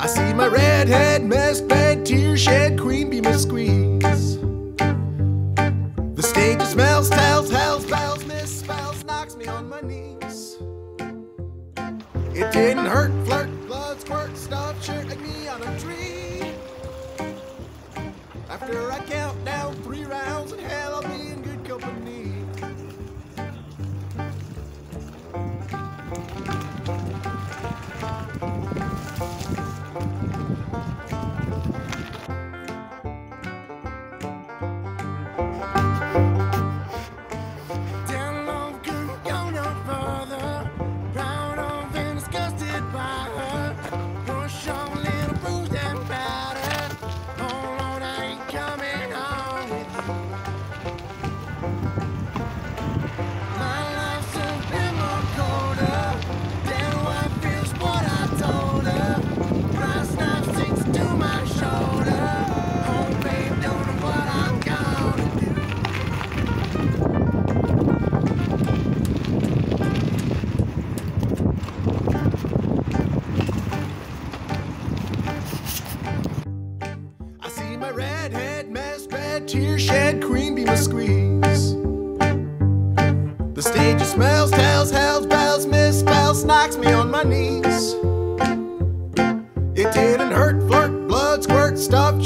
I see my redhead mess bed, tear shed, queen beam and squeeze. The stage smells, tells, hells, bells, misspells, knocks me on my knees. It didn't hurt, flirt, blood, squirt, stuff, shirt like me on a tree. After I count down three red tear shed queen be a squeeze. The stage of smells, tells, hells, bells, misspells, knocks me on my knees. It didn't hurt, flirt, blood, squirt, stuff,